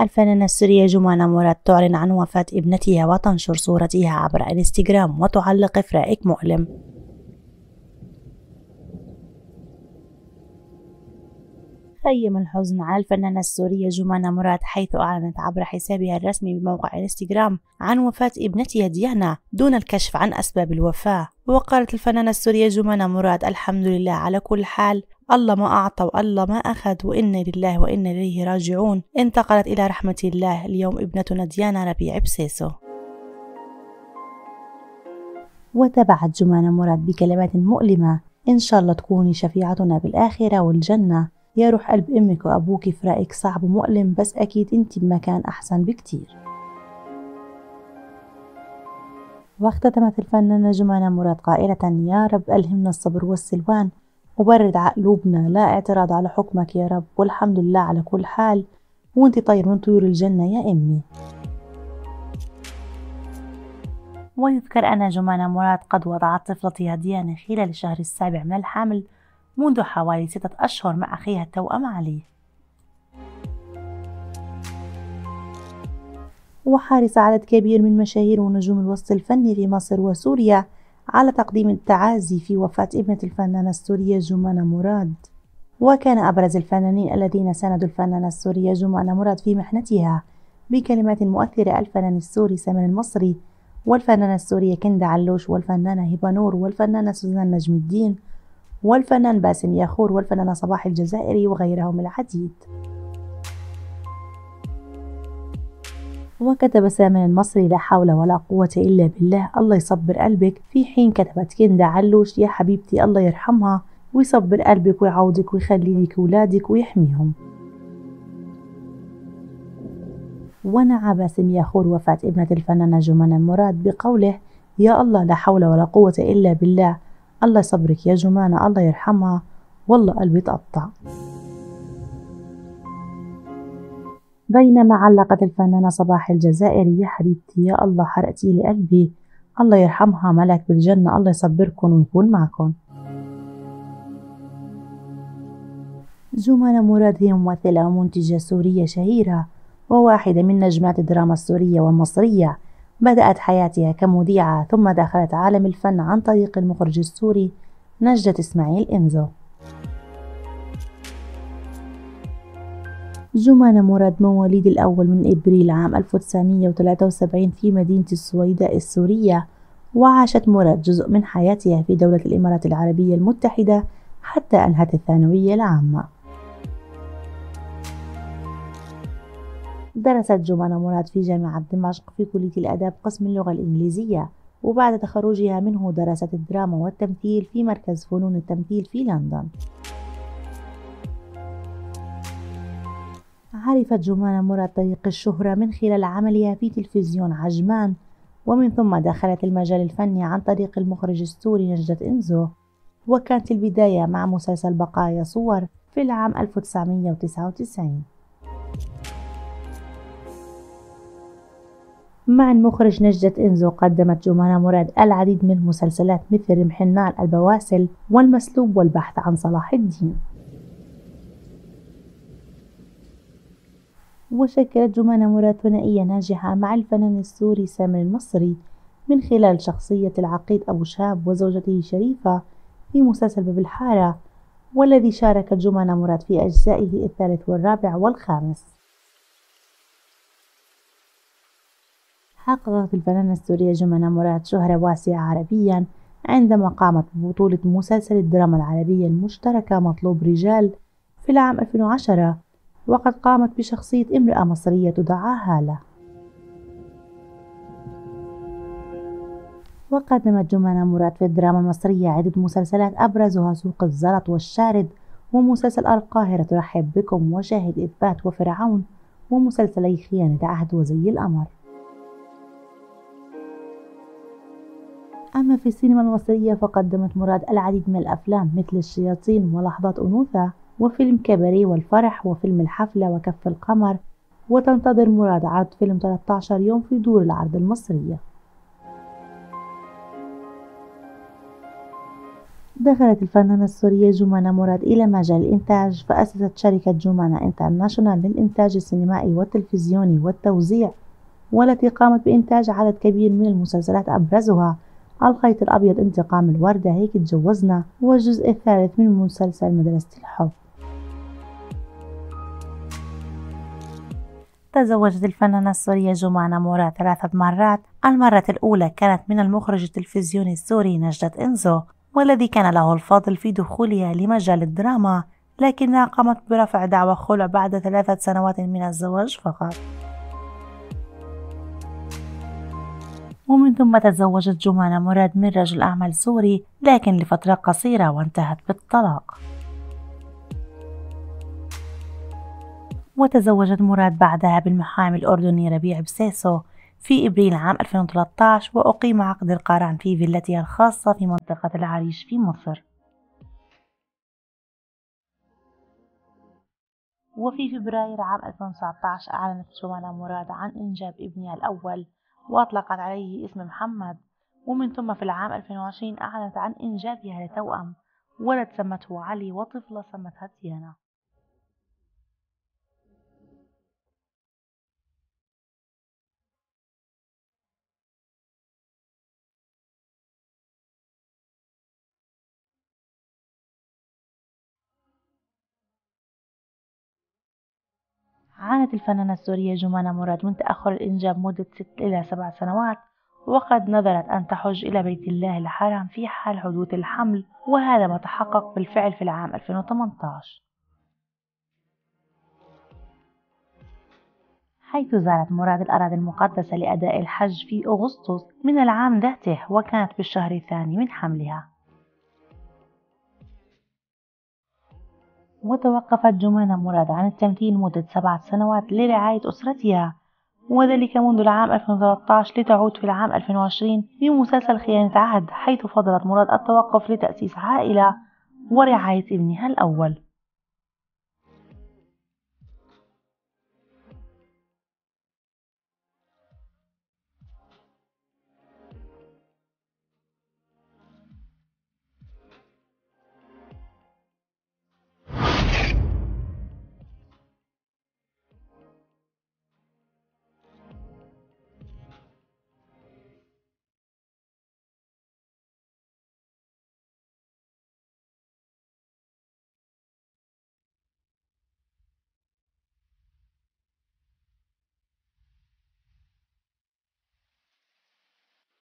الفنانة السورية جمانة مراد تعلن عن وفاة ابنتها وتنشر صورتها عبر انستغرام وتعلق فراقك مؤلم. خيم الحزن على الفنانة السورية جمانة مراد حيث أعلنت عبر حسابها الرسمي بموقع انستغرام عن وفاة ابنتها ديانا دون الكشف عن أسباب الوفاة. وقالت الفنانة السورية جمانة مراد الحمد لله على كل حال الله ما أعطى والله ما أخذ وإنا لله وإنا إليه راجعون. انتقلت إلى رحمة الله اليوم ابنتنا ديانا ربيع بسيسو. وتبعت جمانة مراد بكلمات مؤلمة إن شاء الله تكوني شفيعتنا بالآخرة والجنة. يا روح قلب أمك وأبوك فراقك صعب ومؤلم بس أكيد أنت بمكان أحسن بكتير. واختتمت الفنانة جمانة مراد قائلة يا رب ألهمنا الصبر والسلوان وبرد عقلوبنا لا اعتراض على حكمك يا رب والحمد لله على كل حال وأنت طير من طيور الجنة يا أمي. ويذكر أن جمانة مراد قد وضعت طفلتها ديانة خلال الشهر السابع من الحمل منذ حوالي ستة أشهر مع أخيها التوأم علي. وحرص عدد كبير من مشاهير ونجوم الوسط الفني في مصر وسوريا على تقديم التعازي في وفاة ابنة الفنانة السورية جمانة مراد. وكان أبرز الفنانين الذين ساندوا الفنانة السورية جمانة مراد في محنتها بكلمات مؤثرة. الفنان السوري سمن المصري والفنانة السورية كندا علوش والفنانة هبة نور والفنانة سوزان نجم الدين والفنان باسم ياخور والفنانة صباح الجزائري وغيرهم العديد. وكتب سامن المصري لا حول ولا قوة إلا بالله الله يصبر قلبك. في حين كتبت كندا علوش يا حبيبتي الله يرحمها ويصبر قلبك ويعوضك ويخلي لك ولادك ويحميهم. ونعى باسم ياخور وفاة ابنة الفنانة جمانة مراد بقوله يا الله لا حول ولا قوة إلا بالله. الله يصبرك يا جمانة الله يرحمها. والله قلبي تقطع. بينما علقت الفنانة صباح الجزائري يا حبيبتي يا الله حرقتي لي قلبي. الله يرحمها ملك بالجنة الله يصبركم ويكون معكم جمانة مراد هي ممثلة ومنتجة سورية شهيرة وواحدة من نجمات الدراما السورية والمصرية. بدأت حياتها كمذيعة ثم دخلت عالم الفن عن طريق المخرج السوري نجدة إسماعيل إنزو. جمانة مراد مواليد الأول من إبريل عام 1973 في مدينة السويداء السورية وعاشت مراد جزء من حياتها في دولة الإمارات العربية المتحدة حتى أنهت الثانوية العامة. درست جمانة مراد في جامعة دمشق في كلية الآداب قسم اللغة الإنجليزية وبعد تخرجها منه درست الدراما والتمثيل في مركز فنون التمثيل في لندن. عرفت جمانة مراد طريق الشهرة من خلال عملها في تلفزيون عجمان ومن ثم دخلت المجال الفني عن طريق المخرج السوري نجدة إنزو وكانت البداية مع مسلسل بقايا صور في العام 1999 مع المخرج نجدة إنزو قدمت جمانة مراد العديد من المسلسلات مثل رمح النار البواسل والمسلوب والبحث عن صلاح الدين. وشكلت جمانة مراد ثنائية ناجحة مع الفنان السوري سامر المصري من خلال شخصية العقيد أبو شهاب وزوجته شريفة في مسلسل باب الحارة والذي شاركت جمانة مراد في أجزائه الثالث والرابع والخامس. حققت الفنانة السورية جمانة مراد شهرة واسعة عربيا عندما قامت ببطولة مسلسل الدراما العربية المشتركة مطلوب رجال في العام 2010 وقد قامت بشخصية امرأة مصرية تدعى هالة وقدمت جمانة مراد في الدراما المصرية عدة مسلسلات أبرزها سوق الزلط والشارد ومسلسل القاهرة ترحب بكم وشاهد إثبات وفرعون ومسلسلي خيانة عهد وزي القمر. أما في السينما المصرية فقدمت مراد العديد من الأفلام مثل الشياطين ولحظات أنوثة وفيلم كباريه والفرح وفيلم الحفلة وكف القمر وتنتظر مراد عرض فيلم 13 يوم في دور العرض المصرية. دخلت الفنانة السورية جمانة مراد إلى مجال الإنتاج فأسست شركة جمانة انترناشونال للإنتاج السينمائي والتلفزيوني والتوزيع والتي قامت بإنتاج عدد كبير من المسلسلات أبرزها. الخيط الأبيض انتقام الوردة. هيك تجوزنا. والجزء الثالث من مسلسل مدرسة الحب. تزوجت الفنانة السورية جمانة مراد ثلاثة مرات. المرة الأولى كانت من المخرج التلفزيوني السوري نجدة إنزو والذي كان له الفضل في دخولها لمجال الدراما لكنها قامت برفع دعوى خلع بعد ثلاثة سنوات من الزواج فقط. ومن ثم تزوجت جمانة مراد من رجل أعمال سوري لكن لفترة قصيرة وانتهت بالطلاق. وتزوجت مراد بعدها بالمحامي الأردني ربيع بسيسو في إبريل عام 2013 وأقيم عقد القران في فيلتها الخاصة في منطقة العريش في مصر. وفي فبراير عام 2019 أعلنت جمانة مراد عن إنجاب ابنها الأول. وأطلقت عليه اسم محمد ومن ثم في العام 2020 أعلنت عن إنجابها لتوأم ولد سمته علي وطفلة سمتها ديانا عانت الفنانة السورية جمانة مراد من تأخر الإنجاب مدة ست إلى سبع سنوات وقد نذرت أن تحج إلى بيت الله الحرام في حال حدوث الحمل وهذا ما تحقق بالفعل في العام 2018 حيث زارت مراد الأراضي المقدسة لأداء الحج في أغسطس من العام ذاته وكانت بالشهر الثاني من حملها. وتوقفت جمانة مراد عن التمثيل لمدة سبعة سنوات لرعاية أسرتها وذلك منذ العام 2013 لتعود في العام 2020 بمسلسل خيانة عهد حيث فضلت مراد التوقف لتأسيس عائلة ورعاية ابنها الأول.